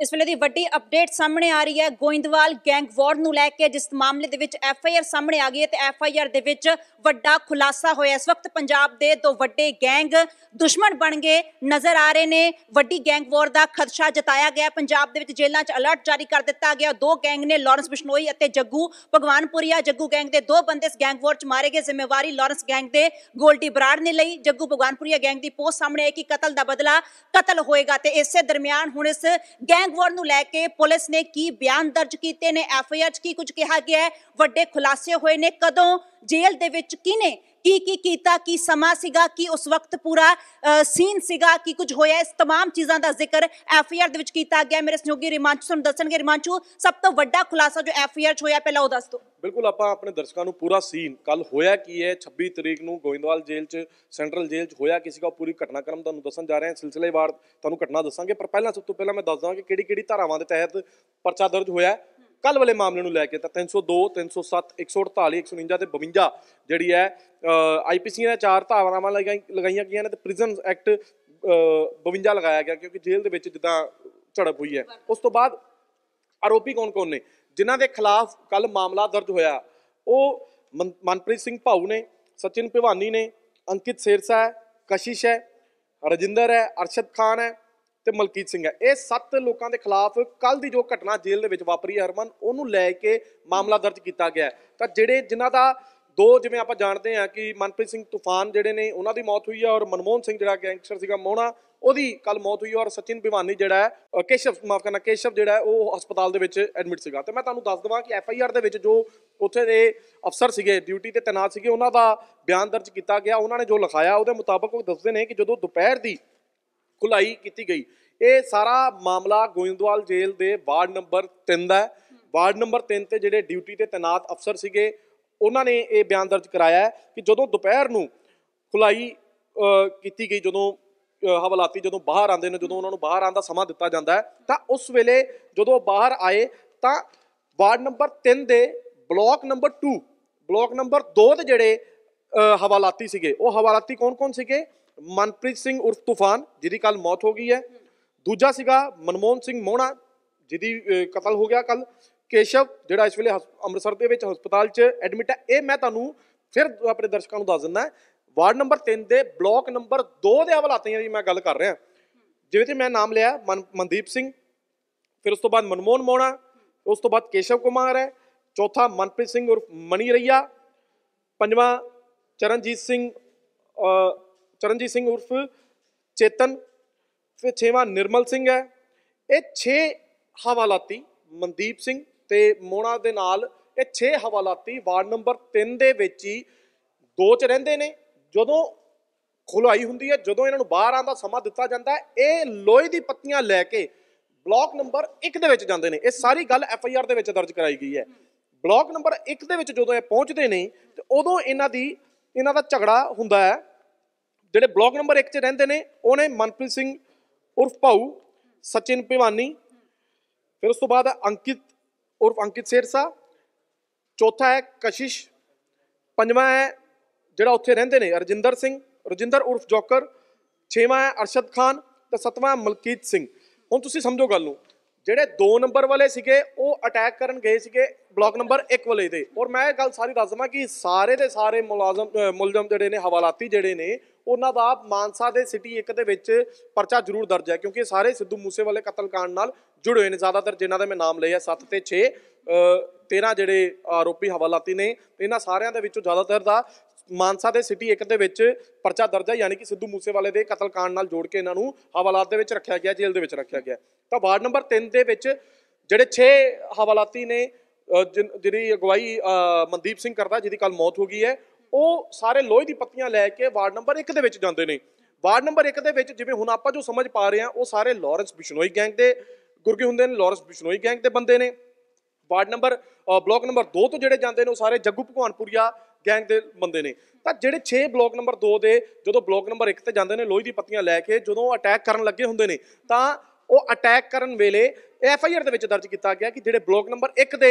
ਇਸ ਵੇਲੇ ਦੀ ਵੱਡੀ ਅਪਡੇਟ ਸਾਹਮਣੇ ਆ ਰਹੀ ਹੈ। ਗੋਇੰਦਵਾਲ ਗੈਂਗ ਵਾਰ ਨੂੰ ਲੈ ਕੇ ਜਿਸ ਮਾਮਲੇ ਦੇ ਵਿੱਚ ਐਫ ਆਈ ਆਰ ਸਾਹਮਣੇ ਆ ਗਈ ਹੈ ਤੇ ਐਫ ਆਈ ਆਰ ਦੇ ਵਿੱਚ ਵੱਡਾ ਖੁਲਾਸਾ ਹੋਇਆ। ਇਸ ਵਕਤ ਪੰਜਾਬ ਦੇ ਦੋ ਵੱਡੇ ਗੈਂਗ ਦੁਸ਼ਮਣ ਬਣ ਗਏ ਨਜ਼ਰ ਆ ਰਹੇ ਨੇ। ਵੱਡੀ ਗੈਂਗ ਵਾਰ ਦਾ ਖਦਸ਼ਾ ਜਤਾਇਆ ਗਿਆ। ਪੰਜਾਬ ਦੇ ਵਿੱਚ ਜੇਲ੍ਹਾਂ 'ਚ ਅਲਰਟ ਜਾਰੀ ਕਰ ਦਿੱਤਾ ਗਿਆ। ਦੋ ਗੈਂਗ ਨੇ ਲਾਰੈਂਸ ਬਿਸ਼ਨੋਈ ਅਤੇ ਜੱਗੂ ਭਗਵਾਨਪੁਰੀਆ, ਜੱਗੂ ਗੈਂਗ ਦੇ ਦੋ ਬੰਦੇ ਇਸ ਗੈਂਗ ਵਾਰ 'ਚ ਮਾਰੇ ਗਏ। ਜ਼ਿੰਮੇਵਾਰੀ ਲਾਰੈਂਸ ਗੈਂਗ ਦੇ ਗੋਲਡੀ ਬਰਾੜ ਨੇ ਲਈ। ਜੱਗੂ ਭਗਵਾਨਪੁਰੀਆ ਗੈਂਗ ਦੀ ਪੋਸਟ ਸਾਹਮਣੇ ਆਈ ਕਿ ਕਤਲ ਦਾ ਬਦਲਾ ਕਤਲ ਹੋਏਗਾ ਤੇ ਇਸੇ ਦਰਮਿਆਨ ਹੁਣ ਇਸ ਗੈਂਗ ਵਾਰ ਨੂੰ ਲੈ ਕੇ ਪੁਲਿਸ ਨੇ ਕੀ ਬਿਆਨ ਦਰਜ ਕੀਤੇ ਨੇ? ਐਫ ਆਈ ਆਰ 'ਚ ਕੀ ਕੁਝ ਕਿਹਾ ਗਿਆ ਹੈ? ਵੱਡੇ ਖੁਲਾਸੇ ਹੋਏ ਨੇ। ਕਦੋਂ ਜੇਲ੍ਹ ਦੇ ਵਿੱਚ ਕਿਨੇ ਕੀ ਕੀ ਕੀਤਾ ਕੀ ਸਮਾਂ ਸੀਗਾ ਕੀ ਉਸ ਵਕਤ ਪੂਰਾ ਸੀਨ ਸੀਗਾ ਕੀ ਕੁਝ ਹੋਇਆ ਇਸ तमाम ਚੀਜ਼ਾਂ ਦਾ ਜ਼ਿਕਰ ਐਫ ਆਈ ਆਰ ਦੇ ਵਿੱਚ ਕੀਤਾ ਗਿਆ ਮੇਰੇ ਸਹਿਯੋਗੀ ਰਿਮਾਂਚੂ ਤੁਹਾਨੂੰ ਦੱਸਣਗੇ ਰਿਮਾਂਚੂ ਸਭ ਤੋਂ ਵੱਡਾ ਖੁਲਾਸਾ ਜੋ ਐਫ ਆਈ ਆਰ 'ਚ ਹੋਇਆ ਪਹਿਲਾਂ ਉਹ ਦੱਸ ਦਿਓ ਬਿਲਕੁਲ ਆਪਾਂ ਆਪਣੇ ਦਰਸ਼ਕਾਂ ਨੂੰ ਪੂਰਾ ਸੀਨ ਕੱਲ ਹੋਇਆ ਕੀ ਹੈ 26 ਤਰੀਕ ਨੂੰ ਗੋਇੰਦਵਾਲ ਜੇਲ੍ਹ 'ਚ ਸੈਂਟਰਲ ਜੇਲ੍ਹ 'ਚ ਹੋਇਆ ਕਿਸੇ ਦਾ ਪੂਰੀ ਘਟਨਾਕ੍ਰਮ ਤੁਹਾਨੂੰ ਦੱਸਣ ਜਾ ਰਹੇ ਹਾਂ ਸਿਲਸਿਲੇਵਾਰ ਤੁਹਾਨੂੰ ਘਟਨਾ ਦੱਸਾਂਗੇ ਪਰ ਪਹਿਲਾਂ ਸਭ ਤੋਂ ਪਹਿਲਾਂ ਮੈਂ ਦੱਸਦਾ ਕਿ ਕਿਹੜੀ ਕਿਹੜੀ ਧਾਰਾਵਾਂ ਦੇ ਤਹਿਤ ਪਰਚਾ ਦਰਜ ਹੋਇਆ ਕੱਲ ਵਾਲੇ ਮਾਮਲੇ ਨੂੰ ਲੈ ਕੇ ਤਾਂ 302 307 148 149 ਤੇ 52 ਜਿਹੜੀ ਹੈ ਆਈਪੀਸੀ ਦੀਆਂ ਚਾਰ ਧਾਰਾਵਾਂ ਲਗਾਈ- ਲਗਾਈਆਂ ਗਈਆਂ ਨੇ ਤੇ ਪ੍ਰਿਜ਼ਨ ਐਕਟ 52 ਲਗਾਇਆ ਗਿਆ ਕਿਉਂਕਿ ਜੇਲ੍ਹ ਦੇ ਵਿੱਚ ਜਿੱਦਾਂ ਝੜਪ ਹੋਈ ਹੈ। ਉਸ ਤੋਂ ਬਾਅਦ ਆਰੋਪੀ ਕੌਣ-ਕੌਣ ਨੇ? ਜਿਨ੍ਹਾਂ ਦੇ ਖਿਲਾਫ ਕੱਲ ਮਾਮਲਾ ਦਰਜ ਹੋਇਆ, ਉਹ ਮਨ- ਮਨਪ੍ਰੀਤ ਸਿੰਘ ਭਾਊ ਨੇ, ਸਚਿਨ ਭਿਵਾਨੀ ਨੇ, ਅੰਕਿਤ ਸੇਰਸਾ ਹੈ, ਕਸ਼ਿਸ਼ ਹੈ, ਰਜਿੰਦਰ ਹੈ, ਅਰਸ਼ਦ ਖਾਨ ਹੈ ਤੇ ਮਲਕੀਤ ਸਿੰਘ ਹੈ। ਇਹ ਸੱਤ ਲੋਕਾਂ ਦੇ ਖਿਲਾਫ ਕੱਲ ਦੀ ਜੋ ਘਟਨਾ ਜੇਲ੍ਹ ਦੇ ਵਿੱਚ ਵਾਪਰੀ ਹੈ, ਹਰਮਨ, ਉਹਨੂੰ ਲੈ ਕੇ ਮਾਮਲਾ ਦਰਜ ਕੀਤਾ ਗਿਆ ਤਾਂ ਜਿਹੜੇ ਜਿਨ੍ਹਾਂ ਦਾ ਦੋ ਜਿਵੇਂ ਆਪਾਂ ਜਾਣਦੇ ਹਾਂ ਕਿ ਮਨਪ੍ਰੀਤ ਸਿੰਘ ਤੂਫਾਨ ਜਿਹੜੇ ਨੇ, ਉਹਨਾਂ ਦੀ ਮੌਤ ਹੋਈ ਹੈ ਔਰ ਮਨਮੋਹਨ ਸਿੰਘ ਜਿਹੜਾ ਗੈਂਗਸਟਰ ਸੀਗਾ ਮੋਹਣਾ, ਉਹਦੀ ਕੱਲ ਮੌਤ ਹੋਈ ਹੈ ਔਰ ਸਚਿਨ ਭਿਵਾਨੀ ਜਿਹੜਾ ਹੈ ਕੇਸ਼ਵ, ਮਾਫ ਕਰਨਾ, ਕੇਸ਼ਵ ਜਿਹੜਾ ਹੈ, ਉਹ ਹਸਪਤਾਲ ਦੇ ਵਿੱਚ ਐਡਮਿਟ ਸੀਗਾ। ਤੇ ਮੈਂ ਤੁਹਾਨੂੰ ਦੱਸ ਦਵਾਂ ਕਿ ਐਫ ਆਈ ਆਰ ਦੇ ਵਿੱਚ ਜੋ ਉੱਥੇ ਦੇ ਅਫਸਰ ਸੀਗੇ, ਡਿਊਟੀ ਤੇ ਤੈਨਾਤ ਸੀਗੇ, ਉਹਨਾਂ ਦਾ ਬਿਆਨ ਦਰਜ ਕੀਤਾ ਗਿਆ। ਉਹਨਾਂ ਨੇ ਜੋ ਲਿਖਾਇਆ, ਉਹਦੇ ਮੁਤਾਬਕ ਉਹ ਦੱਸਦੇ ਨੇ ਕਿ ਜਦੋਂ ਦੁਪਹਿਰ ਦੀ ਖੁਲਾਈ ਕੀਤੀ ਗਈ। ਇਹ ਸਾਰਾ ਮਾਮਲਾ ਗੋਇੰਦਵਾਲ ਜੇਲ੍ਹ ਦੇ ਵਾਰਡ ਨੰਬਰ 3 ਦਾ ਹੈ। ਵਾਰਡ ਨੰਬਰ 3 ਤੇ ਜਿਹੜੇ ਡਿਊਟੀ ਤੇ ਤੈਨਾਤ ਅਫਸਰ ਸੀਗੇ, ਉਹਨਾਂ ਨੇ ਇਹ ਬਿਆਨ ਦਰਜ ਕਰਾਇਆ ਕਿ ਜਦੋਂ ਦੁਪਹਿਰ ਨੂੰ ਖੁਲਾਈ ਕੀਤੀ ਗਈ, ਜਦੋਂ ਹਵਾਲਾਤੀ ਜਦੋਂ ਬਾਹਰ ਆਉਂਦੇ ਨੇ, ਜਦੋਂ ਉਹਨਾਂ ਨੂੰ ਬਾਹਰ ਆਉਣ ਦਾ ਸਮਾਂ ਦਿੱਤਾ ਜਾਂਦਾ ਹੈ, ਤਾਂ ਉਸ ਵੇਲੇ ਜਦੋਂ ਬਾਹਰ ਆਏ, ਤਾਂ ਵਾਰਡ ਨੰਬਰ 3 ਦੇ ਬਲਾਕ ਨੰਬਰ 2 ਬਲਾਕ ਨੰਬਰ 2 ਦੇ ਜਿਹੜੇ ਹਵਾਲਾਤੀ ਸੀਗੇ, ਉਹ ਹਵਾਲਾਤੀ ਕੌਣ-ਕੌਣ ਸੀਗੇ? ਮਨਪ੍ਰੀਤ ਸਿੰਘ ਉਰਫ ਤੂਫਾਨ, ਜਿਹਦੀ ਕੱਲ ਮੌਤ ਹੋ ਗਈ ਹੈ। ਦੂਜਾ ਸੀਗਾ ਮਨਮੋਹਨ ਸਿੰਘ ਮੋਹਣਾ, ਜਿਹਦੀ ਕਤਲ ਹੋ ਗਿਆ ਕੱਲ ਕੇਸ਼ਵ, ਜਿਹੜਾ ਇਸ ਵੇਲੇ ਹਸ- ਅੰਮ੍ਰਿਤਸਰ ਦੇ ਵਿੱਚ ਹਸਪਤਾਲ 'ਚ ਐਡਮਿਟ ਹੈ। ਇਹ ਮੈਂ ਤੁਹਾਨੂੰ ਫਿਰ ਆਪਣੇ ਦਰਸ਼ਕਾਂ ਨੂੰ ਦੱਸ ਦਿੰਦਾ ਵਾਰਡ ਨੰਬਰ 3 ਦੇ ਬਲਾਕ ਨੰਬਰ 2 ਦੇ ਹਵਾਲਾਤੀਆਂ ਦੀ ਮੈਂ ਗੱਲ ਕਰ ਰਿਹਾ ਜਿਵੇਂ ਤੇ ਮੈਂ ਨਾਮ ਲਿਆ ਮਨ- ਮਨਦੀਪ ਸਿੰਘ, ਫਿਰ ਉਸ ਤੋਂ ਬਾਅਦ ਮਨਮੋਹਨ ਮੋਹਣਾ, ਉਸ ਤੋਂ ਬਾਅਦ ਕੇਸ਼ਵ ਕੁਮਾਰ ਹੈ। ਚੌਥਾ ਮਨਪ੍ਰੀਤ ਸਿੰਘ ਉਰਫ ਮਣੀ ਰਈਆ। ਪੰਜਵਾਂ ਚਰਨਜੀਤ ਸਿੰਘ ਚਰਨਜੀਤ ਸਿੰਘ ਉਰਫ ਚੇਤਨ, ਫਿਰ ਛੇਵਾਂ ਨਿਰਮਲ ਸਿੰਘ ਹੈ। ਇਹ 6 ਹਵਾਲਾਤੀ, ਮਨਦੀਪ ਸਿੰਘ ਤੇ ਮੋਣਾ ਦੇ ਨਾਲ ਇਹ 6 ਹਵਾਲਾਤੀ ਵਾਰਡ ਨੰਬਰ 3 ਦੇ ਵਿੱਚ ਹੀ ਦੋ ਚ ਰਹਿੰਦੇ ਨੇ। ਜਦੋਂ ਖੁਲਾਈ ਹੁੰਦੀ ਹੈ, ਜਦੋਂ ਇਹਨਾਂ ਨੂੰ ਬਾਹਰ ਆਉਣ ਦਾ ਸਮਾਂ ਦਿੱਤਾ ਜਾਂਦਾ ਹੈ, ਇਹ ਲੋਹੇ ਦੀ ਪੱਤੀਆਂ ਲੈ ਕੇ ਬਲਾਕ ਨੰਬਰ 1 ਦੇ ਵਿੱਚ ਜਾਂਦੇ ਨੇ। ਇਹ ਸਾਰੀ ਗੱਲ ਐਫ ਆਈ ਆਰ ਦੇ ਵਿੱਚ ਦਰਜ ਕਰਾਈ ਗਈ ਹੈ। ਬਲਾਕ ਨੰਬਰ 1 ਦੇ ਵਿੱਚ ਜਦੋਂ ਇਹ ਪਹੁੰਚਦੇ ਨੇ, ਤੇ ਉਦੋਂ ਇਹਨਾਂ ਦੀ, ਇਹਨਾਂ ਦਾ ਝਗੜਾ ਹੁੰਦਾ ਹੈ। ਜਿਹੜੇ ਬਲਾਕ ਨੰਬਰ 1 'ਚ ਰਹਿੰਦੇ ਨੇ ਉਹਨੇ ਮਨਪ੍ਰੀਤ ਸਿੰਘ ਉਰਫ ਭਾਊ, ਸਚਿਨ ਭਿਵਾਨੀ, ਫਿਰ ਉਸ ਤੋਂ ਬਾਅਦ ਅੰਕਿਤ ਉਰਫ ਅੰਕਿਤ ਸੇਰਸਾ ਚੌਥਾ ਹੈ ਕਸ਼ਿਸ਼, ਪੰਜਵਾਂ ਹੈ ਜਿਹੜਾ ਉੱਥੇ ਰਹਿੰਦੇ ਨੇ, ਰਜਿੰਦਰ ਸਿੰਘ, ਰਜਿੰਦਰ ਉਰਫ ਜੋਕਰ, ਛੇਵਾਂ ਹੈ ਅਰਸ਼ਦ ਖਾਨ ਤੇ ਸੱਤਵਾਂ ਹੈ ਮਲਕੀਤ ਸਿੰਘ। ਹੁਣ ਤੁਸੀਂ ਸਮਝੋ ਗੱਲ ਨੂੰ, ਜਿਹੜੇ 2 ਨੰਬਰ ਵਾਲੇ ਸੀਗੇ, ਉਹ ਅਟੈਕ ਕਰਨ ਗਏ ਸੀਗੇ ਬਲਾਕ ਨੰਬਰ 1 ਵਾਲੇ ਤੇ ਔਰ ਮੈਂ ਇਹ ਗੱਲ ਸਾਰੀ ਦੱਸ ਦਵਾਂ ਕਿ ਸਾਰੇ ਦੇ ਸਾਰੇ ਮੁਲਾਜ਼ਮ ਮੁਲਜ਼ਮ ਜਿਹੜੇ ਨੇ, ਹਵਾਲਾਤੀ ਜਿਹੜੇ ਨੇ ਉਹਨਾਂ ਦਾ ਮਾਨਸਾ ਦੇ ਸਿਟੀ ਇੱਕ ਦੇ ਵਿੱਚ ਪਰਚਾ ਜ਼ਰੂਰ ਦਰਜ ਹੈ, ਕਿਉਂਕਿ ਸਾਰੇ ਸਿੱਧੂ ਮੂਸੇਵਾਲੇ ਕਤਲकांड ਨਾਲ ਜੁੜੇ ਹੋਏ ਨੇ। ਜ਼ਿਆਦਾਤਰ ਜਿਨ੍ਹਾਂ ਦੇ ਮੈਂ ਨਾਮ ਲਏ ਆ 7 ਤੇ 6 13 ਜਿਹੜੇ ਆਰੋਪੀ ਹਵਾਲਾਤੀ ਨੇ ਇਹਨਾਂ ਸਾਰਿਆਂ ਦੇ ਵਿੱਚੋਂ ਜ਼ਿਆਦਾਤਰ ਦਾ ਮਾਨਸਾ ਦੇ ਸਿਟੀ ਇੱਕ ਦੇ ਵਿੱਚ ਪਰਚਾ ਦਰਜ ਹੈ, ਯਾਨੀ ਕਿ ਸਿੱਧੂ ਮੂਸੇਵਾਲੇ ਦੇ ਕਤਲकांड ਨਾਲ ਜੋੜ ਕੇ ਇਹਨਾਂ ਨੂੰ ਹਵਾਲਾਤ ਦੇ ਵਿੱਚ ਰੱਖਿਆ ਗਿਆ, ਜੇਲ੍ਹ ਦੇ ਵਿੱਚ ਰੱਖਿਆ ਗਿਆ। ਤਾਂ ਵਾਰਡ ਨੰਬਰ 3 ਦੇ ਵਿੱਚ ਜਿਹੜੇ 6 ਹਵਾਲਾਤੀ ਨੇ ਜਿਹੜੀ ਅਗਵਾਈ ਮਨਦੀਪ ਸਿੰਘ ਕਰਦਾ, ਜਿਹਦੀ ਕੱਲ ਮੌਤ ਹੋ ਗਈ ਹੈ ਉਹ ਸਾਰੇ ਲੋਹੇ ਦੀ ਪੱਤੀਆਂ ਲੈ ਕੇ ਵਾਰਡ ਨੰਬਰ 1 ਦੇ ਵਿੱਚ ਜਾਂਦੇ ਨੇ। ਵਾਰਡ ਨੰਬਰ 1 ਦੇ ਵਿੱਚ ਜਿਵੇਂ ਹੁਣ ਆਪਾਂ ਜੋ ਸਮਝ ਪਾ ਰਹੇ ਹਾਂ ਉਹ ਸਾਰੇ ਲਾਰੈਂਸ ਬਿਸ਼ਨੋਈ ਗੈਂਗ ਦੇ ਗੁਰਗੇ ਹੁੰਦੇ ਨੇ ਲਾਰੈਂਸ ਬਿਸ਼ਨੋਈ ਗੈਂਗ ਦੇ ਬੰਦੇ ਨੇ। ਵਾਰਡ ਨੰਬਰ ਅ, ਬਲਾਕ ਨੰਬਰ 2 ਤੋਂ ਜਿਹੜੇ ਜਾਂਦੇ ਨੇ ਉਹ ਸਾਰੇ ਜੱਗੂ ਭਗਵਾਨਪੁਰੀਆ ਗੈਂਗ ਦੇ ਬੰਦੇ ਨੇ। ਤਾਂ ਜਿਹੜੇ 6 ਬਲਾਕ ਨੰਬਰ 2 ਦੇ ਜਦੋਂ ਬਲਾਕ ਨੰਬਰ 1 ਤੇ ਜਾਂਦੇ ਨੇ ਲੋਹੇ ਦੀ ਪੱਤੀਆਂ ਲੈ ਕੇ ਜਦੋਂ ਅਟੈਕ ਕਰਨ ਲੱਗੇ ਹੁੰਦੇ ਨੇ ਤਾਂ ਉਹ ਅਟੈਕ ਕਰਨ ਵੇਲੇ ਐਫ ਆਈ ਆਰ ਦੇ ਵਿੱਚ ਦਰਜ ਕੀਤਾ ਗਿਆ ਕਿ ਜਿਹੜੇ ਬਲਾਕ ਨੰਬਰ 1 ਦੇ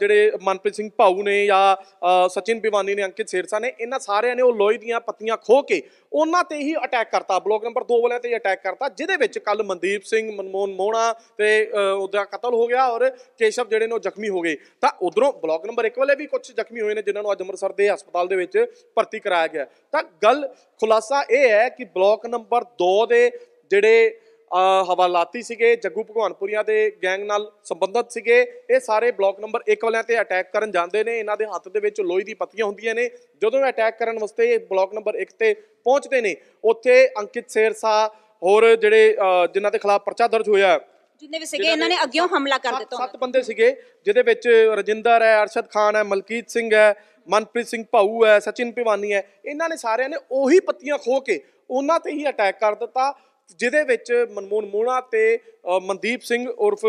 ਜਿਹੜੇ ਮਨਪ੍ਰੀਤ ਸਿੰਘ ਭਾਊ ਨੇ ਜਾਂ ਸਚਿਨ ਪਿਵਾਨੀ ਨੇ ਅੰਕਿਤ ਸੇਰਸਾ ਨੇ ਇਹਨਾਂ ਸਾਰਿਆਂ ਨੇ ਉਹ ਲੋਹੇ ਦੀਆਂ ਪੱਤੀਆਂ ਖੋ ਕੇ ਉਹਨਾਂ ਤੇ ਹੀ ਅਟੈਕ ਕਰਤਾ। ਬਲਾਕ ਨੰਬਰ 2 ਵਾਲਿਆਂ ਤੇ ਹੀ ਅਟੈਕ ਕਰਤਾ ਜਿਹਦੇ ਵਿੱਚ ਕੱਲ ਮਨਦੀਪ ਸਿੰਘ ਮਨਮੋਹਨ ਮੋਹਣਾ ਤੇ ਅ, ਉਹਦਾ ਕਤਲ ਹੋ ਗਿਆ ਔਰ ਕੇਸ਼ਵ ਜਿਹੜੇ ਨੇ ਉਹ ਜ਼ਖਮੀ ਹੋ ਗਏ। ਤਾਂ ਉਧਰੋਂ ਬਲਾਕ ਨੰਬਰ 1 ਵਾਲੇ ਵੀ ਕੁਝ ਜ਼ਖਮੀ ਹੋਏ ਨੇ ਜਿਨ੍ਹਾਂ ਨੂੰ ਅੱਜ ਅੰਮ੍ਰਿਤਸਰ ਦੇ ਹਸਪਤਾਲ ਦੇ ਵਿੱਚ ਭਰਤੀ ਕਰਾਇਆ ਗਿਆ। ਤਾਂ ਗੱਲ ਖੁਲਾਸਾ ਇਹ ਹੈ ਕਿ ਬਲਾਕ ਨੰਬਰ 2 ਦੇ ਜਿਹੜੇ ਹਵਾਲਾਤੀ ਸੀਗੇ ਜੱਗੂ ਭਗਵਾਨਪੁਰੀਆਂ ਦੇ ਗੈਂਗ ਨਾਲ ਸੰਬੰਧਿਤ ਸੀਗੇ। ਇਹ ਸਾਰੇ ਬਲਾਕ ਨੰਬਰ 1 ਵਾਲਿਆਂ ਤੇ ਅਟੈਕ ਕਰਨ ਜਾਂਦੇ ਨੇ। ਇਹਨਾਂ ਦੇ ਹੱਥ ਦੇ ਵਿੱਚ ਲੋਹੇ ਦੀ ਪੱਤੀਆਂ ਹੁੰਦੀਆਂ ਨੇ। ਜਦੋਂ ਇਹ ਅਟੈਕ ਕਰਨ ਵਾਸਤੇ ਇਹ ਬਲਾਕ ਨੰਬਰ 1 ਤੇ ਪਹੁੰਚਦੇ ਨੇ ਉੱਥੇ ਅੰਕਿਤ ਸੇਰਸਾ ਹੋਰ ਜਿਹੜੇ ਜਿਨ੍ਹਾਂ ਦੇ ਖਿਲਾਫ ਪਰਚਾ ਦਰਜ ਹੋਇਆ ਜਿੰਨੇ ਵੀ ਸੀਗੇ ਇਹਨਾਂ ਨੇ ਅੱਗਿਓਂ ਹਮਲਾ ਕਰ ਦਿੱਤਾ ਸੱਤ ਬੰਦੇ ਸੀਗੇ ਜਿਹਦੇ ਵਿੱਚ ਰਜਿੰਦਰ ਹੈ ਅਰਸ਼ਦ ਖਾਨ ਹੈ ਮਲਕੀਤ ਸਿੰਘ ਹੈ ਮਨਪ੍ਰੀਤ ਸਿੰਘ ਭਾਊ ਹੈ ਸਚਿਨ ਪਿਵਾਨੀ ਹੈ। ਇਹਨਾਂ ਨੇ ਸਾਰਿਆਂ ਨੇ ਉਹੀ ਪੱਤੀਆਂ ਖੋ ਕੇ ਉਹਨਾਂ ਤੇ ਹੀ ਅਟੈਕ ਕਰ ਦਿੱਤਾ। ਜਿਹਦੇ ਵਿੱਚ ਮਨਮੋਹਨ ਮੋਹਣਾ ਤੇ ਮਨਦੀਪ ਸਿੰਘ ਉਰਫ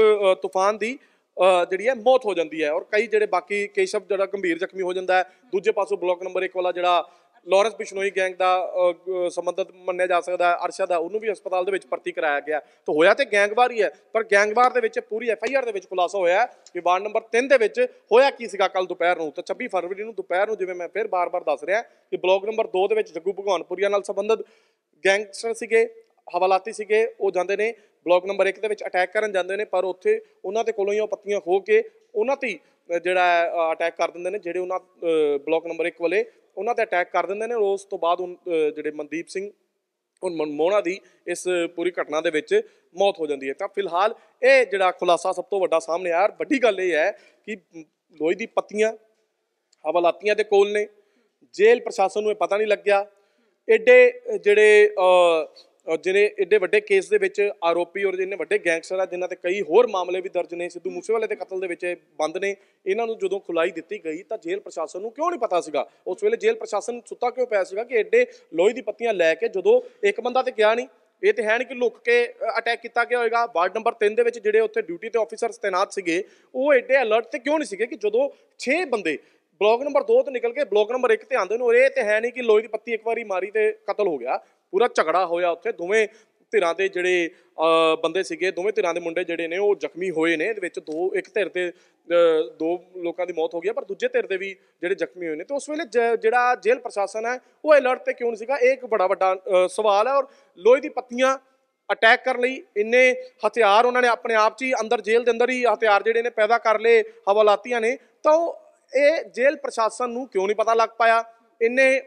ਤੂਫਾਨ ਦੀ ਜਿਹੜੀ ਹੈ ਮੌਤ ਹੋ ਜਾਂਦੀ ਹੈ ਔਰ ਕਈ ਜਿਹੜੇ ਬਾਕੀ ਕੇਸ਼ਵ ਜਿਹੜਾ ਗੰਭੀਰ ਜ਼ਖਮੀ ਹੋ ਜਾਂਦਾ ਹੈ। ਦੂਜੇ ਪਾਸੋਂ ਬਲਾਕ ਨੰਬਰ 1 ਵਾਲਾ ਜਿਹੜਾ ਲਾਰੈਂਸ ਬਿਸ਼ਨੋਈ ਗੈਂਗ ਦਾ ਅ, ਸੰਬੰਧਿਤ ਮੰਨਿਆ ਜਾ ਸਕਦਾ ਹੈ। ਅਰਸ਼ਦ ਹੈ ਉਹਨੂੰ ਵੀ ਹਸਪਤਾਲ ਦੇ ਵਿੱਚ ਭਰਤੀ ਕਰਾਇਆ ਗਿਆ। ਤਾਂ ਹੋਇਆ ਤੇ ਗੈਂਗਵਾਰ ਹੀ ਹੈ ਪਰ ਗੈਂਗਵਾਰ ਦੇ ਵਿੱਚ ਪੂਰੀ ਐਫ ਆਈ ਆਰ ਦੇ ਵਿੱਚ ਖੁਲਾਸਾ ਹੋਇਆ ਕਿ ਵਾਰਡ ਨੰਬਰ 3 ਦੇ ਵਿੱਚ ਹੋਇਆ ਕੀ ਸੀਗਾ ਕੱਲ ਦੁਪਹਿਰ ਨੂੰ? ਤਾਂ 26 ਫਰਵਰੀ ਨੂੰ ਦੁਪਹਿਰ ਨੂੰ ਜਿਵੇਂ ਮੈਂ ਫਿਰ ਬਾਰ-ਬਾਰ ਦੱਸ ਰਿਹਾ ਕਿ ਬਲਾਕ ਨੰਬਰ 2 ਦੇ ਵਿੱਚ ਜੱਗੂ ਭਗਵਾਨਪੁਰੀਆ ਨਾਲ ਸੰਬੰਧਿਤ ਗੈਂਗਸਟਰ ਸੀਗੇ। ਹਵਾਲਾਤੀ ਸੀਗੇ ਉਹ ਜਾਂਦੇ ਨੇ ਬਲਾਕ ਨੰਬਰ 1 ਦੇ ਵਿੱਚ ਅਟੈਕ ਕਰਨ ਜਾਂਦੇ ਨੇ ਪਰ ਉੱਥੇ ਉਹਨਾਂ ਦੇ ਕੋਲੋਂ ਹੀ ਉਹ ਪੱਤੀਆਂ ਖੋ ਕੇ ਉਹਨਾਂ ਤੇ ਹੀ, ਜਿਹੜਾ ਅਟੈਕ ਕਰ ਦਿੰਦੇ ਨੇ ਜਿਹੜੇ ਉਹਨਾਂ ਬਲਾਕ ਨੰਬਰ 1 ਵਾਲੇ ਉਹਨਾਂ ਤੇ ਅਟੈਕ ਕਰ ਦਿੰਦੇ ਨੇ ਔਰ ਉਸ ਤੋਂ ਬਾਅਦ ਉਨ- ਜਿਹੜੇ ਮਨਦੀਪ ਸਿੰਘ ਉਹ ਮਨਮੋਹਣਾ ਦੀ ਇਸ ਪੂਰੀ ਘਟਨਾ ਦੇ ਵਿੱਚ ਮੌਤ ਹੋ ਜਾਂਦੀ ਹੈ। ਤਾਂ ਫਿਲਹਾਲ ਇਹ ਜਿਹੜਾ ਖੁਲਾਸਾ ਸਭ ਤੋਂ ਵੱਡਾ ਸਾਹਮਣੇ ਆਇਆ ਔਰ ਵੱਡੀ ਗੱਲ ਇਹ ਹੈ ਕਿ ਲੋਹੇ ਦੀ ਪੱਤੀਆਂ ਹਵਾਲਾਤੀਆਂ ਦੇ ਕੋਲ ਨੇ ਜੇਲ੍ਹ ਪ੍ਰਸ਼ਾਸਨ ਨੂੰ ਇਹ ਪਤਾ ਨਹੀਂ ਲੱਗਿਆ ਐਡੇ ਜਿਹੜੇ ਜਿਹੜੇ ਐਡੇ ਵੱਡੇ ਕੇਸ ਦੇ ਵਿੱਚ ਆਰੋਪੀ ਔਰ ਇੰਨੇ ਵੱਡੇ ਗੈਂਗਸਟਰ ਆ, ਜਿਨ੍ਹਾਂ ਤੇ ਕਈ ਹੋਰ ਮਾਮਲੇ ਵੀ ਦਰਜ ਨੇ, ਸਿੱਧੂ ਮੂਸੇਵਾਲੇ ਦੇ ਕਤਲ ਦੇ ਵਿੱਚ ਇਹ ਬੰਦ ਨੇ। ਇਹਨਾਂ ਨੂੰ ਜਦੋਂ ਖੁਲਾਈ ਦਿੱਤੀ ਗਈ ਤਾਂ ਜੇਲ੍ਹ ਪ੍ਰਸ਼ਾਸਨ ਨੂੰ ਕਿਉਂ ਨਹੀਂ ਪਤਾ ਸੀਗਾ? ਉਸ ਵੇਲੇ ਜੇਲ੍ਹ ਪ੍ਰਸ਼ਾਸਨ ਸੁੱਤਾ ਕਿਉਂ ਪਿਆ ਸੀਗਾ ਕਿ ਐਡੇ ਲੋਹੇ ਦੀ ਪੱਤੀਆਂ ਲੈ ਕੇ ਜਦੋਂ ਇੱਕ ਬੰਦਾ ਤੇ ਗਿਆ ਨਹੀਂ? ਇਹ ਤੇ ਹੈ ਨਹੀਂ ਕਿ ਲੁੱਕ ਕੇ ਅਟੈਕ ਕੀਤਾ ਗਿਆ ਹੋਵੇਗਾ ਵਾਰਡ ਨੰਬਰ 3 ਦੇ ਵਿੱਚ ਜਿਹੜੇ ਉੱਥੇ ਡਿਊਟੀ ਤੇ ਆਫੀਸਰਸ ਤੈਨਾਤ ਸੀਗੇ, ਉਹ ਐਡੇ ਅਲਰਟ ਤੇ ਕਿਉਂ ਨਹੀਂ ਸੀਗੇ ਕਿ ਜਦੋਂ 6 ਬੰਦੇ ਬਲਾਕ ਨੰਬਰ 2 ਤੋਂ ਨਿਕਲ ਕੇ ਬਲਾਕ ਨੰਬਰ 1 ਤੇ ਆਉਂਦੇ ਨੇ ਔਰ ਇਹ ਤੇ ਹੈ ਨਹੀਂ ਕਿ ਲੋਹੇ ਦੀ ਪੱਤੀ ਇੱਕ ਵਾਰੀ ਮਾਰੀ ਤੇ ਕਤਲ ਹੋ ਗਿਆ। ਪੂਰਾ ਝਗੜਾ ਹੋਇਆ ਉੱਥੇ। ਦੋਵੇਂ ਧਿਰਾਂ ਦੇ ਜਿਹੜੇ ਬੰਦੇ ਸੀਗੇ ਦੋਵੇਂ ਧਿਰਾਂ ਦੇ ਮੁੰਡੇ ਜਿਹੜੇ ਨੇ ਉਹ ਜ਼ਖਮੀ ਹੋਏ ਨੇ ਇਹਦੇ ਵਿੱਚ ਦੋ ਇੱਕ ਧਿਰ ਦੇ ਦੋ ਲੋਕਾਂ ਦੀ ਮੌਤ ਹੋ ਗਈ ਹੈ, ਪਰ ਦੂਜੇ ਧਿਰ ਦੇ ਵੀ ਜਿਹੜੇ ਜ਼ਖਮੀ ਹੋਏ ਨੇ। ਤੇ ਉਸ ਵੇਲੇ ਜਿਹੜਾ ਜੇਲ੍ਹ ਪ੍ਰਸ਼ਾਸਨ ਹੈ ਉਹ ਅਲਰਟ ਤੇ ਕਿਉਂ ਨਹੀਂ ਸੀਗਾ? ਇਹ ਇੱਕ ਬੜਾ ਵੱਡਾ ਸਵਾਲ ਹੈ ਔਰ ਲੋਹੇ ਦੀ ਪੱਤੀਆਂ ਅਟੈਕ ਕਰਨ ਲਈ ਇੰਨੇ ਹਥਿਆਰ ਉਹਨਾਂ ਨੇ ਆਪਣੇ ਆਪ 'ਚ ਹੀ ਅੰਦਰ ਜੇਲ੍ਹ ਦੇ ਅੰਦਰ ਹੀ ਹਥਿਆਰ ਜਿਹੜੇ ਨੇ ਪੈਦਾ ਕਰ ਲਏ ਹਵਾਲਾਤੀਆਂ ਨੇ। ਤਾਂ ਉਹ ਇਹ ਜੇਲ੍ਹ ਪ੍ਰਸ਼ਾਸਨ ਨੂੰ ਕਿਉਂ ਨਹੀਂ ਪਤਾ ਲੱਗ ਪਾਇਆ? ਇੰਨੇ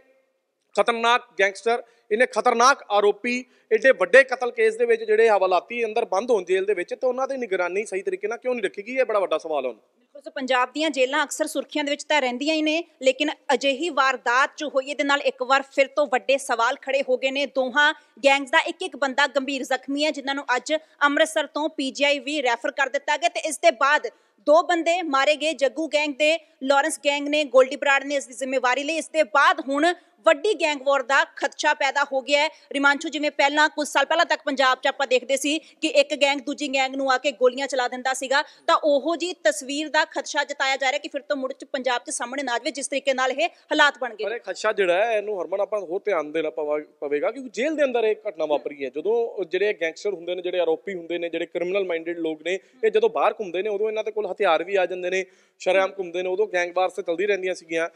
ਖਤਰਨਾਕ ਗੈਂਗਸਟਰ ਇਹਨੇ ਖਤਰਨਾਕ ਆਰੋਪੀ, ਏਡੇ ਵੱਡੇ ਕਤਲ ਕੇਸ ਦੇ ਵਿੱਚ ਜਿਹੜੇ ਹਵਾਲਾਤੀ ਅੰਦਰ ਬੰਦ ਹੋਣ ਜੇਲ੍ਹ ਦੇ ਵਿੱਚ, ਤੇ ਉਹਨਾਂ ਦੀ ਨਿਗਰਾਨੀ ਸਹੀ ਤਰੀਕੇ ਨਾਲ ਕਿਉਂ ਨਹੀਂ ਰੱਖੀ ਗਈ? ਇਹ ਬੜਾ ਵੱਡਾ ਸਵਾਲ ਹੈ ਬਿਲਕੁਲ ਪੰਜਾਬ ਦੀਆਂ ਜੇਲ੍ਹਾਂ ਅਕਸਰ ਸੁਰਖੀਆਂ ਦੇ ਵਿੱਚ ਤਾਂ ਰਹਿੰਦੀਆਂ ਹੀ ਨੇ, ਲੇਕਿਨ ਅਜਿਹੀ ਵਾਰਦਾਤ ਜੋ ਹੋਈ, ਇਹਦੇ ਨਾਲ ਇੱਕ ਵਾਰ ਫਿਰ ਤੋਂ ਵੱਡੇ ਸਵਾਲ ਖੜੇ ਹੋ ਗਏ ਨੇ। ਦੋਹਾਂ ਗੈਂਗਸ ਦਾ ਇੱਕ ਇੱਕ ਬੰਦਾ ਗੰਭੀਰ ਜ਼ਖਮੀ ਹੈ, ਜਿਨ੍ਹਾਂ ਨੂੰ ਅੱਜ ਅੰਮ੍ਰਿਤਸਰ ਤੋਂ ਪੀਜੀਆਈ ਵੀ ਰੈਫਰ ਕਰ ਦਿੱਤਾ ਗਿਆ, ਤੇ ਇਸ ਦੇ ਬਾਅਦ ਦੋ ਬੰਦੇ ਮਾਰੇ ਗਏ, ਜੱਗੂ ਗੈਂਗ ਦੇ, ਲਾਰੈਂਸ ਗੈਂਗ ਨੇ, ਗੋਲਡੀ ਬਰਾੜ ਨੇ ਇਸ ਦੀ ਜ਼ਿੰਮੇਵਾਰੀ ਲਈ। ਇਸ ਦੇ ਬਾਅਦ ਹੁਣ ਵੱਡੀ ਗੈਂਗ ਵਾਰ ਦਾ ਖਦਸ਼ਾ ਪੈਦਾ ਹੋ ਗਿਆ ਹੈ। ਰਿਮਾਂਸ਼ੂ ਜਿਵੇਂ ਪਹਿਲਾਂ ਕੁਝ ਸਾਲ ਪਹਿਲਾਂ ਤੱਕ ਪੰਜਾਬ 'ਚ ਆਪਾਂ ਦੇਖਦੇ ਸੀ ਕਿ ਇੱਕ ਗੈਂਗ ਦੂਜੀ ਗੈਂਗ ਨੂੰ ਆ ਕੇ ਗੋਲੀਆਂ ਚਲਾ ਦਿੰਦਾ ਸੀਗਾ ਤਾਂ ਉਹੋ ਜੀ ਤਸਵੀਰ ਦਾ ਖਦਸ਼ਾ ਜਤਾਇਆ ਜਾ ਰਿਹਾ ਕਿ ਫਿਰ ਤੋਂ ਮੁੜ 'ਚ ਪੰਜਾਬ 'ਚ ਸਾਹਮਣੇ ਨਾ ਆਵੇ ਜਿਸ ਤਰੀਕੇ ਨਾਲ ਇਹ ਹਾਲਾਤ ਬਣ ਗਏ। ਪਰ ਇਹ ਖਦਸ਼ਾ ਜਿਹੜਾ ਹੈ ਇਹਨੂੰ ਹਰਮਨ ਆਪਾਂ ਹੋਰ ਧਿਆਨ ਦੇਣਾ ਪਵਾ- ਪਵੇਗਾ ਕਿਉਂਕਿ ਜੇਲ੍ਹ ਦੇ ਅੰਦਰ ਇਹ ਘਟਨਾ ਵਾਪਰੀ ਹੈ। ਜਦੋਂ ਜਿਹੜੇ ਗੈਂਗਸਟਰ ਹੁੰਦੇ ਨੇ ਜਿਹੜੇ ਆਰੋਪੀ ਹੁੰਦੇ ਨੇ ਜਿਹੜੇ ਕ੍ਰਿਮੀਨਲ ਮਾਈਂਡਡ ਲੋਕ ਨੇ ਇਹ ਜਦੋਂ ਬਾਹਰ ਘੁੰਮਦੇ ਨੇ ਉਦੋਂ ਇਹਨਾਂ ਦੇ ਕੋਲ ਹਥਿਆਰ ਵੀ ਆ ਜਾਂਦੇ ਨੇ ਸ਼ਰੇਆਮ ਘੁੰਮਦੇ ਨੇ ਉਦੋਂ ਗੈਂਗਵਾਰ ਤੇ ਚਲਦੀ ਰਹਿੰਦੀਆਂ ਸੀਗੀਆਂ।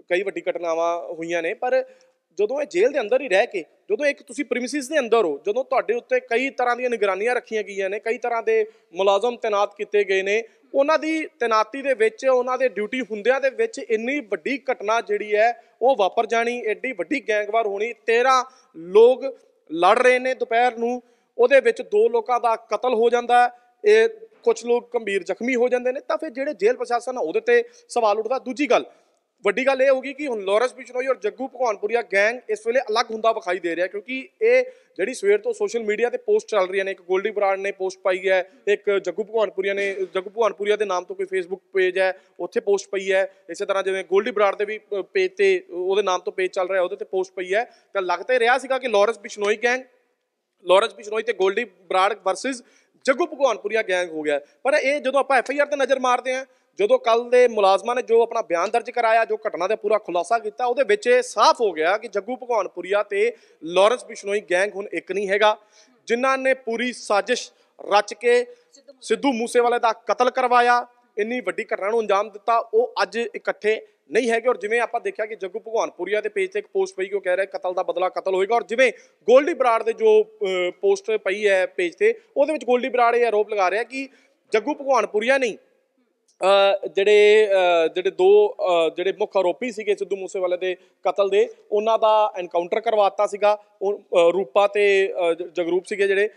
ਕਈ ਵੱਡੀ ਘਟਨਾਵਾਂ ਹੋਈਆਂ ਨੇ, ਪਰ ਜਦੋਂ ਇਹ ਜੇਲ੍ਹ ਦੇ ਅੰਦਰ ਹੀ ਰਹਿ ਕੇ, ਜਦੋਂ ਇੱਕ ਤੁਸੀਂ ਪ੍ਰੀਮਿਸਿਸ ਦੇ ਅੰਦਰ ਹੋ, ਜਦੋਂ ਤੁਹਾਡੇ ਉੱਤੇ ਕਈ ਤਰ੍ਹਾਂ ਦੀਆਂ ਨਿਗਰਾਨੀਆਂ ਰੱਖੀਆਂ ਗਈਆਂ ਨੇ, ਕਈ ਤਰ੍ਹਾਂ ਦੇ ਮੁਲਾਜ਼ਮ ਤਾਇਨਾਤ ਕੀਤੇ ਗਏ ਨੇ, ਉਹਨਾਂ ਦੀ ਤੈਨਾਤੀ ਦੇ ਵਿੱਚ, ਉਹਨਾਂ ਦੇ ਡਿਊਟੀ ਹੁੰਦਿਆਂ ਦੇ ਵਿੱਚ ਇੰਨੀ ਵੱਡੀ ਘਟਨਾ ਜਿਹੜੀ ਹੈ, ਉਹ ਵਾਪਰ ਜਾਣੀ ਐਡੀ ਵੱਡੀ ਗੈਂਗਵਾਰ ਹੋਣੀ 13 ਲੋਕ ਲੜ ਰਹੇ ਨੇ ਦੁਪਹਿਰ ਨੂੰ, ਉਹਦੇ ਵਿੱਚ ਦੋ ਲੋਕਾਂ ਦਾ ਕਤਲ ਹੋ ਜਾਂਦਾ, ਇਹ ਕੁਝ ਲੋਕ ਗੰਭੀਰ ਜ਼ਖਮੀ ਹੋ ਜਾਂਦੇ ਨੇ, ਤਾਂ ਫਿਰ ਜਿਹੜੇ ਜੇਲ੍ਹ ਪ੍ਰਸ਼ਾਸਨ ਆ ਉਹਦੇ ਤੇ ਸਵਾਲ ਉੱਠਦਾ। ਦੂਜੀ ਗੱਲ ਵੱਡੀ ਗੱਲ ਇਹ ਹੋਗੀ ਕਿ ਹੁਣ ਲੋਰੈਂਸ ਬਿਸ਼ਨੋਈ ਔਰ ਜੱਗੂ ਭਗਵਾਨਪੁਰੀਆ ਗੈਂਗ ਇਸ ਵੇਲੇ ਅਲੱਗ ਹੁੰਦਾ ਵਿਖਾਈ ਦੇ ਰਿਹਾ ਕਿਉਂਕਿ ਇਹ ਜਿਹੜੀ ਸਵੇਰ ਤੋਂ ਸੋਸ਼ਲ ਮੀਡੀਆ ਤੇ ਪੋਸਟ ਚੱਲ ਰਹੀਆਂ ਨੇ, ਇੱਕ ਗੋਲਡੀ ਬਰਾੜ ਨੇ ਪੋਸਟ ਪਾਈ ਹੈ, ਇੱਕ ਜੱਗੂ ਭਗਵਾਨਪੁਰੀਆ ਨੇ, ਜੱਗੂ ਭਗਵਾਨਪੁਰੀਆ ਦੇ ਨਾਮ ਤੋਂ ਕੋਈ ਫੇਸਬੁੱਕ ਪੇਜ ਹੈ, ਉੱਥੇ ਪੋਸਟ ਪਈ ਹੈ। ਇਸੇ ਤਰ੍ਹਾਂ ਜਿਵੇਂ ਗੋਲਡੀ ਬਰਾੜ ਦੇ ਵੀ ਪੇਜ ਤੇ ਉਹਦੇ ਨਾਮ ਤੋਂ ਪੇਜ ਚੱਲ ਰਿਹਾ, ਉਹਦੇ ਤੇ ਪੋਸਟ ਪਈ ਹੈ। ਤਾਂ ਲੱਗਦਾ ਰਿਹਾ ਸੀਗਾ ਕਿ Lawrence Bishnoi gang, Lawrence Bishnoi ਤੇ ਗੋਲਡੀ ਬਰਾੜ ਵਰਸਸ ਜੱਗੂ ਭਗਵਾਨਪੁਰੀਆ ਗੈਂਗ ਹੋ ਗਿਆ। ਪਰ ਇਹ ਜਦੋਂ ਆਪਾਂ ਐਫ ਆਈ ਆਰ ਤੇ ਨਜ਼ਰ ਮਾਰਦੇ ਹਾਂ ਜਦੋਂ ਕੱਲ ਦੇ ਮੁਲਾਜ਼ਮਾਂ ਨੇ ਜੋ ਆਪਣਾ ਬਿਆਨ ਦਰਜ ਕਰਾਇਆ, ਜੋ ਘਟਨਾ ਦਾ ਪੂਰਾ ਖੁਲਾਸਾ ਕੀਤਾ, ਉਹਦੇ ਵਿੱਚ ਇਹ ਸਾਫ਼ ਹੋ ਗਿਆ ਕਿ ਜੱਗੂ ਭਗਵਾਨਪੁਰੀਆ ਤੇ ਲਾਰੈਂਸ ਬਿਸ਼ਨੋਈ ਗੈਂਗ ਹੁਣ ਇੱਕ ਨਹੀਂ ਹੈਗਾ, ਜਿਨ੍ਹਾਂ ਨੇ ਪੂਰੀ ਸਾਜ਼ਿਸ਼ ਰਚ ਕੇ ਸਿੱਧੂ ਮੂਸੇਵਾਲੇ ਦਾ ਕਤਲ ਕਰਵਾਇਆ, ਇੰਨੀ ਵੱਡੀ ਘਟਨਾ ਨੂੰ ਅੰਜਾਮ ਦਿੱਤਾ, ਉਹ ਅੱਜ ਇਕੱਠੇ ਨਹੀਂ ਹੈਗੇ ਔਰ ਜਿਵੇਂ ਆਪਾਂ ਦੇਖਿਆ ਕਿ ਜੱਗੂ ਭਗਵਾਨਪੁਰੀਆ ਦੇ ਪੇਜ ਤੇ ਇੱਕ ਪੋਸਟ ਪਈ ਕਿ ਉਹ ਕਹਿ ਰਿਹਾ ਕਤਲ ਦਾ ਬਦਲਾ ਕਤਲ ਹੋਏਗਾ ਔਰ ਜਿਵੇਂ ਗੋਲਡੀ ਬਰਾੜ ਦੇ ਜੋ ਪੋਸਟ ਪਈ ਹੈ ਪੇਜ ਤੇ, ਉਹਦੇ ਵਿੱਚ ਗੋਲਡੀ ਬਰਾੜ ਇਹ ਆਰੋਪ ਲਗਾ ਰਿਹਾ ਕਿ ਜੱਗੂ ਭਗਵਾਨਪੁਰੀਆ ਨਹੀਂ ਜਿਹੜੇ ਜਿਹੜੇ ਦੋ ਜਿਹੜੇ ਮੁੱਖ ਆਰੋਪੀ ਸੀਗੇ ਸਿੱਧੂ ਮੂਸੇਵਾਲੇ ਦੇ ਕਤਲ ਦੇ ਉਹਨਾਂ ਦਾ ਐਨਕਾਊਂਟਰ ਕਰਵਾਤਾ ਸੀਗਾ। ਉਹ, ਰੂਪਾ ਤੇ ਜਗਰੂਪ ਸੀਗੇ ਜਿਹੜੇ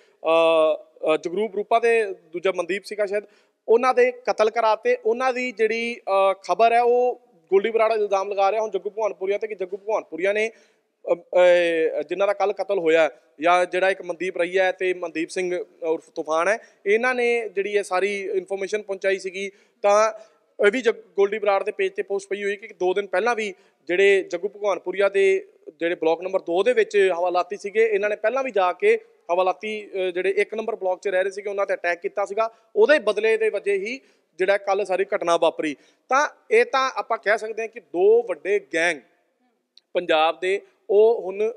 ਜਗਰੂਪ ਰੂਪਾ ਤੇ ਦੂਜਾ ਮਨਦੀਪ ਸੀਗਾ ਸ਼ਾਇਦ। ਉਹਨਾਂ ਦੇ ਕਤਲ ਕਰਾਤੇ। ਉਹਨਾਂ ਦੀ ਜਿਹੜੀ ਖਬਰ ਹੈ ਉਹ ਗੋਲੀ ਬਰਾੜਾ ਇਲਜ਼ਾਮ ਲਗਾ ਰਿਹਾ। ਹੁਣ ਜੱਗੂ ਭਗਵਾਨਪੁਰੀਆ ਤੇ ਕਿ ਜੱਗੂ ਭਗਵਾਨਪੁਰੀਆ ਨੇ ਜਿਨ੍ਹਾਂ ਦਾ ਕੱਲ ਕਤਲ ਹੋਇਆ ਜਾਂ ਜਿਹੜਾ ਇੱਕ ਮਨਦੀਪ ਰਹੀ ਹੈ ਤੇ ਮਨਦੀਪ ਸਿੰਘ ਉਰਫ ਤੂਫਾਨ ਹੈ, ਇਹਨਾਂ ਨੇ ਜਿਹੜੀ ਇਹ ਸਾਰੀ ਇਨਫੋਰਮੇਸ਼ਨ ਪਹੁੰਚਾਈ ਸੀਗੀ, ਤਾਂ ਇਹ ਵੀ ਜਗ- ਗੋਲਡੀ ਬਰਾੜ ਦੇ ਪੇਜ ਤੇ ਪੋਸਟ ਪਈ ਹੋਈ ਕਿ ਦੋ ਦਿਨ ਪਹਿਲਾਂ ਵੀ ਜਿਹੜੇ ਜੱਗੂ ਭਗਵਾਨਪੁਰੀਆ ਦੇ ਜਿਹੜੇ ਬਲਾਕ ਨੰਬਰ 2 ਦੇ ਵਿੱਚ ਹਵਾਲਾਤੀ ਸੀਗੇ, ਇਹਨਾਂ ਨੇ ਪਹਿਲਾਂ ਵੀ ਜਾ ਕੇ ਹਵਾਲਾਤੀ ਜਿਹੜੇ ਇੱਕ ਨੰਬਰ ਬਲਾਕ 'ਚ ਰਹਿ ਰਹੇ ਸੀਗੇ, ਉਹਨਾਂ ਤੇ ਅਟੈਕ ਕੀਤਾ ਸੀਗਾ, ਉਹਦੇ ਬਦਲੇ ਦੇ ਵਜੇ ਹੀ ਜਿਹੜਾ ਕੱਲ ਸਾਰੀ ਘਟਨਾ ਵਾਪਰੀ। ਤਾਂ ਇਹ ਤਾਂ ਆਪਾਂ ਕਹਿ ਸਕਦੇ ਹਾਂ ਕਿ ਦੋ ਵੱਡੇ ਗੈਂਗ ਪੰਜਾਬ ਦੇ ਉਹ ਹੁਣ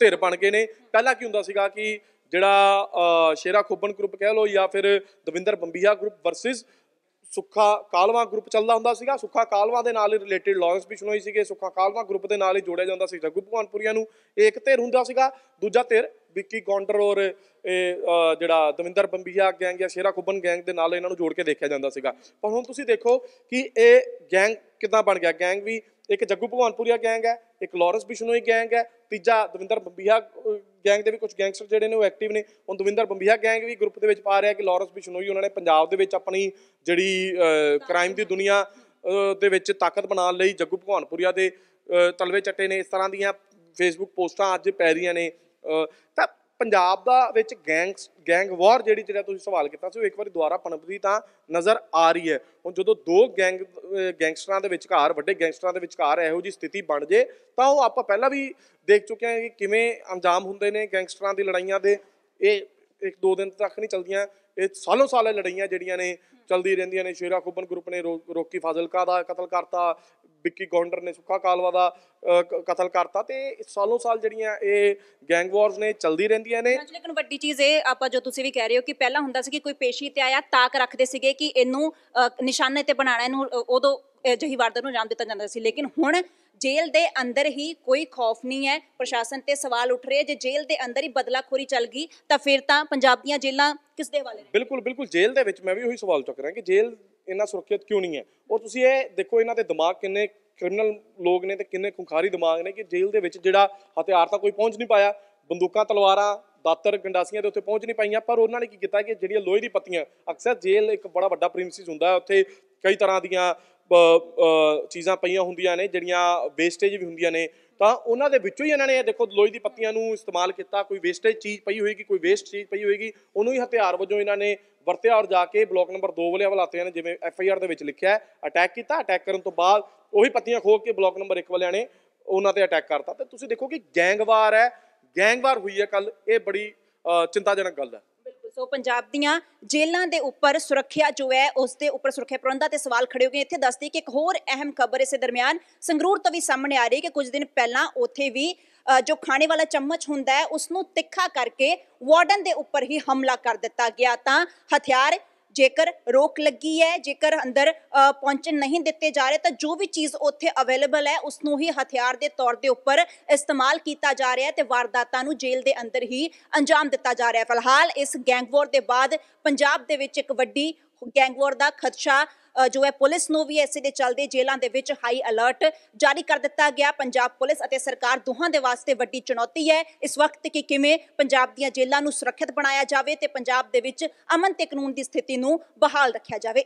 ਧਿਰ ਬਣ ਗਏ ਨੇ। ਪਹਿਲਾਂ ਕੀ ਹੁੰਦਾ ਸੀਗਾ ਕਿ ਜਿਹੜਾ ਸ਼ੇਰਾ ਖੋਬਨ ਗਰੁੱਪ ਕਹਿ ਲਓ ਜਾਂ ਫਿਰ Davinder Bambiha group versus Sukha Kahlwan group ਚੱਲਦਾ ਹੁੰਦਾ ਸੀਗਾ। ਸੁੱਖਾ ਕਾਲਵਾ ਦੇ ਨਾਲ ਰਿਲੇਟਡ ਲਾਰੈਂਸ ਸੁਣੋਈ ਸੀਗੇ। ਸੁੱਖਾ ਕਾਲਵਾ ਗਰੁੱਪ ਦੇ ਨਾਲ ਹੀ ਜੋੜਿਆ ਜਾਂਦਾ ਸੀ ਜੱਗੂ ਭਗਵਾਨਪੁਰੀਆ ਨੂੰ। ਇੱਕ ਧਿਰ ਹੁੰਦਾ ਸੀਗਾ। ਦੂਜਾ ਧਿਰ ਵਿੱਕੀ ਗੌਂਡਰ ਔਰ ਇਹ ਜਿਹੜਾ ਦਵਿੰਦਰ ਬੰਬੀਹਾ ਗੈਂਗ ਜਾਂ ਸ਼ੇਰਾ ਖੁੱਬਨ ਗੈਂਗ ਦੇ ਨਾਲ ਇਹਨਾਂ ਨੂੰ ਜੋੜ ਕੇ ਦੇਖਿਆ ਜਾਂਦਾ ਸੀਗਾ। ਪਰ ਹੁਣ ਤੁਸੀਂ ਦੇਖੋ ਕਿ ਇਹ ਗੈਂਗ ਕਿੱਦਾਂ ਬਣ ਗਿਆ। ਗੈਂਗ ਵੀ ਇੱਕ ਜੱਗੂ ਭਗਵਾਨਪੁਰੀਆ ਗੈਂਗ ਹੈ, ਇੱਕ ਲਾਰੈਂਸ ਬਿਸ਼ਨੋਈ ਗੈਂਗ ਹੈ, ਤੀਜਾ ਦਵਿੰਦਰ ਬੰਬੀਹਾ ਗੈਂਗ ਦੇ ਵੀ ਕੁਝ ਗੈਂਗਸਟਰ ਜਿਹੜੇ ਨੇ ਉਹ ਐਕਟਿਵ ਨੇ। ਹੁਣ ਦਵਿੰਦਰ ਬੰਬੀਹਾ ਗੈਂਗ ਵੀ ਗਰੁੱਪ ਦੇ ਵਿੱਚ ਪਾ ਰਿਹਾ ਕਿ ਲਾਰੈਂਸ ਬਿਸ਼ਨੋਈ ਉਹਨਾਂ ਨੇ ਪੰਜਾਬ ਦੇ ਵਿੱਚ ਆਪਣੀ ਜਿਹੜੀ ਕ੍ਰਾਈਮ ਦੀ ਦੁਨੀਆ ਦੇ ਵਿੱਚ ਤਾਕਤ ਬਣਾਉਣ ਲਈ ਜੱਗੂ ਭਗਵਾਨਪੁਰੀਆ ਦੇ ਤਲਵੇ ਚੱਟੇ ਨੇ। ਇਸ ਤਰ੍ਹਾਂ ਦੀਆਂ ਫੇਸਬੁੱਕ ਪੋਸਟਾਂ ਅੱਜ ਪੈ ਰਹੀਆਂ ਨੇ। ਤਾਂ ਪੰਜਾਬ ਦਾ ਵਿੱਚ ਗੈਂਗਸ ਗੈਂਗ ਵਾਰ ਜਿਹੜੀ ਜਿਹੜਾ ਤੁਸੀਂ ਸਵਾਲ ਕੀਤਾ ਸੀ, ਉਹ ਇੱਕ ਵਾਰੀ ਦੁਬਾਰਾ ਪਨਪਦੀ ਤਾਂ ਨਜ਼ਰ ਆ ਰਹੀ ਹੈ। ਹੁਣ ਜਦੋਂ ਦੋ ਗੈਂਗ ਗੈਂਗਸਟਰਾਂ ਦੇ ਵਿਚਕਾਰ, ਵੱਡੇ ਗੈਂਗਸਟਰਾਂ ਦੇ ਵਿਚਕਾਰ ਇਹੋ ਜੀ ਸਥਿਤੀ ਬਣ ਜੇ, ਤਾਂ ਉਹ ਆਪਾਂ ਪਹਿਲਾਂ ਵੀ ਦੇਖ ਚੁੱਕੇ ਹਾਂ ਕਿ ਕਿਵੇਂ ਅੰਜਾਮ ਹੁੰਦੇ ਨੇ ਗੈਂਗਸਟਰਾਂ ਦੀ ਲੜਾਈਆਂ ਦੇ। ਇਹ ਇੱਕ ਦੋ ਦਿਨ ਤੱਕ ਨਹੀਂ ਚੱਲਦੀਆਂ, ਇਹ ਸਾਲੋਂ ਸਾਲ ਇਹ ਲੜਾਈਆਂ ਜਿਹੜੀਆਂ ਨੇ ਚਲਦੀ ਰਹਿੰਦੀਆਂ ਨੇ। ਸ਼ੇਰਾ ਖੁੱਬਨ ਗਰੁੱਪ ਨੇ ਰੋ- ਰੋਕੀ ਫਾਜ਼ਿਲਕਾ ਦਾ ਕਤਲ ਕਰਤਾ ਵਿੱਕੀ ਗੌਂਡਰ ਨੇ ਸੁੱਖਾ ਕਾਲਵਾ ਦਾ ਕਤਲ ਕਰਤਾ ਤੇ ਸਾਲੋਂ ਸਾਲ ਜਿਹੜੀਆਂ ਇਹ ਗੈਂਗ ਵਾਰਸ ਨੇ ਚਲਦੀ ਰਹਿੰਦੀਆਂ ਨੇ। ਲੇਕਿਨ ਵੱਡੀ ਚੀਜ਼ ਇਹ ਆਪਾਂ ਜੋ ਤੁਸੀਂ ਵੀ ਕਹਿ ਰਹੇ ਹੋ ਕਿ ਪਹਿਲਾਂ ਹੁੰਦਾ ਸੀ ਕਿ ਕੋਈ ਪੇਸ਼ੀ ਤੇ ਆਇਆ ਤਾਕ ਰੱਖਦੇ ਸੀਗੇ ਕਿ ਇਹਨੂੰ ਨਿਸ਼ਾਨੇ ਤੇ ਬਣਾਉਣਾ ਇਹਨੂੰ ਉਦੋਂ ਅਜਿਹੀ ਵਾਰਦਾਤ ਨੂੰ ਅੰਜਾਮ ਦਿੱਤਾ ਜਾਂਦਾ ਸੀ। ਲੇਕਿਨ ਹੁਣ ਜੇਲ੍ਹ ਦੇ ਅੰਦਰ ਹੀ ਕੋਈ ਖੌਫ ਨਹੀਂ ਹੈ। ਪ੍ਰਸ਼ਾਸਨ ਤੇ ਸਵਾਲ ਉੱਠ ਰਹੇ ਜੇ ਜੇਲ੍ਹ ਦੇ ਅੰਦਰ ਹੀ ਬਦਲਾਖੋਰੀ ਚੱਲ ਗਈ ਤਾਂ ਫਿਰ ਤਾਂ ਪੰਜਾਬ ਦੀਆਂ ਜੇਲ੍ਹਾਂ ਕਿਸ ਦੇ ਹਵਾਲੇ ਬਿਲਕੁਲ ਬਿਲਕੁਲ ਜੇਲ੍ਹ ਦੇ ਵਿੱਚ ਮੈਂ ਵੀ ਉਹੀ ਸਵਾਲ ਚੁੱਕ ਰਿਹਾ ਕਿ ਜੇਲ੍ਹ ਇੰਨਾ ਸੁਰੱਖਿਅਤ ਕਿਉਂ ਨਹੀਂ ਹੈ? ਔਰ ਤੁਸੀਂ ਇਹ ਦੇਖੋ ਇਹਨਾਂ ਦੇ ਦਿਮਾਗ ਕਿੰਨੇ ਕ੍ਰਿਮੀਨਲ ਲੋਕ ਨੇ ਤੇ ਕਿੰਨੇ ਖੁੰਖਾਰੀ ਦਿਮਾਗ ਨੇ ਕਿ ਜੇਲ੍ਹ ਦੇ ਵਿੱਚ ਜਿਹੜਾ ਹਥਿਆਰ ਤਾਂ ਕੋਈ ਪਹੁੰਚ ਨਹੀਂ ਪਾਇਆ। ਬੰਦੂਕਾਂ, ਤਲਵਾਰਾਂ, ਦਾਤਰ, ਗੰਡਾਸੀਆਂ ਦੇ ਉੱਤੇ ਪਹੁੰਚ ਨਹੀਂ ਪਾਈਆਂ। ਪਰ ਉਹਨਾਂ ਨੇ ਕੀ ਕੀਤਾ ਕਿ ਜਿਹੜੀਆਂ ਲੋਹੇ ਦੀ ਪੱਤੀਆਂ, ਅਕਸਰ ਜੇਲ੍ਹ ਇੱਕ ਬੜਾ ਵੱਡਾ ਪ੍ਰੀਮਿਸਿਸ ਹੁੰਦਾ ਉੱਥੇ ਕਈ ਤਰ੍ਹਾਂ ਦੀਆਂ ਚੀਜ਼ਾਂ ਪਈਆਂ ਹੁੰਦੀਆਂ ਨੇ, ਜਿਹੜੀਆਂ ਵੇਸਟੇਜ ਵੀ ਹੁੰਦੀਆਂ ਨੇ। ਤਾਂ ਉਹਨਾਂ ਦੇ ਵਿੱਚੋਂ ਹੀ ਇਹਨਾਂ ਨੇ ਇਹ ਦੇਖੋ ਲੋਹੇ ਦੀ ਪੱਤੀਆਂ ਨੂੰ ਇਸਤੇਮਾਲ ਕੀਤਾ। ਕੋਈ ਵੇਸਟੇਜ ਚੀਜ਼ ਪਈ ਹੋਏਗੀ, ਕੋਈ ਵੇਸਟ ਚੀਜ਼ ਪਈ ਹੋਏਗੀ, ਉਹਨੂੰ ਹੀ ਹਥਿਆਰ ਵਜੋਂ ਇਹਨਾਂ ਨੇ ਵਰਤਿਆ ਔਰ ਜਾ ਕੇ ਬਲਾਕ ਨੰਬਰ 2 ਵਾਲੇ ਹਵਾਲਾਤਿਆਂ ਨੇ ਜਿਵੇਂ ਐਫ ਆਈ ਆਰ ਦੇ ਵਿੱਚ ਲਿਖਿਆ ਹੈ ਅਟੈਕ ਕੀਤਾ ਅਟੈਕ ਕਰਨ ਤੋਂ ਬਾਅਦ ਉਹੀ ਪੱਤੀਆਂ ਖੋਲ ਕੇ ਬਲਾਕ ਨੰਬਰ 1 ਵਾਲਿਆਂ ਨੇ ਉਹਨਾਂ ਤੇ ਅਟੈਕ ਕਰਤਾ। ਤੇ ਤੁਸੀਂ ਦੇਖੋ ਕਿ ਗੈਂਗਵਾਰ ਹੈ ਗੈਂਗਵਾਰ ਹੋਈ ਹੈ ਕੱਲ ਇਹ ਬੜੀ ਅ, ਚਿੰਤਾਜਨਕ ਗੱਲ ਹੈ। ਸੋ ਪੰਜਾਬ ਦੀਆਂ ਜੇਲ੍ਹਾਂ ਦੇ ਉੱਪਰ ਸੁਰੱਖਿਆ ਜੋ ਹੈ ਉਸ ਦੇ ਉੱਪਰ ਸੁਰੱਖਿਆ ਪ੍ਰਬੰਧਾਂ ਤੇ ਸਵਾਲ ਖੜੇ ਹੋ ਗਏ। ਇੱਥੇ ਦੱਸਦੀ ਕਿ ਇੱਕ ਹੋਰ ਅਹਿਮ ਖਬਰ ਇਸੇ ਦਰਮਿਆਨ ਸੰਗਰੂਰ ਤੋਂ ਵੀ ਸਾਹਮਣੇ ਆ ਰਹੀ ਹੈ ਕਿ ਕੁਝ ਦਿਨ ਪਹਿਲਾਂ ਉੱਥੇ ਵੀ ਅ, ਜੋ ਖਾਣੇ ਵਾਲਾ ਚਮਚ ਹੁੰਦਾ ਹੈ ਉਸ ਨੂੰ ਤਿੱਖਾ ਕਰਕੇ ਵਾਰਡਨ ਦੇ ਉੱਪਰ ਹੀ ਹਮਲਾ ਕਰ ਦਿੱਤਾ ਗਿਆ। ਤਾਂ ਹਥਿਆਰ ਜੇਕਰ ਰੋਕ ਲੱਗੀ ਹੈ ਜੇਕਰ ਅੰਦਰ ਅ, ਪਹੁੰਚਣ ਨਹੀਂ ਦਿੱਤੇ ਜਾ ਰਹੇ ਤਾਂ ਜੋ ਵੀ ਚੀਜ਼ ਉੱਥੇ ਅਵੇਲੇਬਲ ਹੈ ਉਸ ਨੂੰ ਹੀ ਹਥਿਆਰ ਦੇ ਤੌਰ ਦੇ ਉੱਪਰ ਇਸਤੇਮਾਲ ਕੀਤਾ ਜਾ ਰਿਹਾ ਹੈ ਤੇ ਵਾਰਦਾਤਾਂ ਨੂੰ ਜੇਲ੍ਹ ਦੇ ਅੰਦਰ ਹੀ ਅੰਜਾਮ ਦਿੱਤਾ ਜਾ ਰਿਹਾ ਹੈ। ਫਿਲਹਾਲ ਇਸ ਗੈਂਗਵਾਰ ਦੇ ਬਾਅਦ ਪੰਜਾਬ ਦੇ ਵਿੱਚ ਇੱਕ ਵੱਡੀ ਗੈਂਗਵਾਰ ਦਾ ਖਦਸ਼ਾ ਜੋ ਹੈ ਪੁਲਿਸ ਨੂੰ ਵੀ ਇਸੇ ਦੇ ਚੱਲਦੇ ਜੇਲ੍ਹਾਂ ਦੇ ਵਿੱਚ ਹਾਈ ਅਲਰਟ ਜਾਰੀ ਕਰ ਦਿੱਤਾ ਗਿਆ। ਪੰਜਾਬ ਪੁਲਿਸ ਅਤੇ ਸਰਕਾਰ ਦੋਹਾਂ ਦੇ ਵਾਸਤੇ ਵੱਡੀ ਚੁਣੌਤੀ ਹੈ। ਇਸ ਵਕਤ ਕਿ ਕਿਵੇਂ ਪੰਜਾਬ ਦੀਆਂ ਜੇਲ੍ਹਾਂ ਨੂੰ ਸੁਰੱਖਿਅਤ ਬਣਾਇਆ ਜਾਵੇ ਤੇ ਪੰਜਾਬ ਦੇ ਵਿੱਚ ਅਮਨ ਤੇ ਕਾਨੂੰਨ ਦੀ ਸਥਿਤੀ ਨੂੰ ਬਹਾਲ ਰੱਖਿਆ ਜਾਵੇ।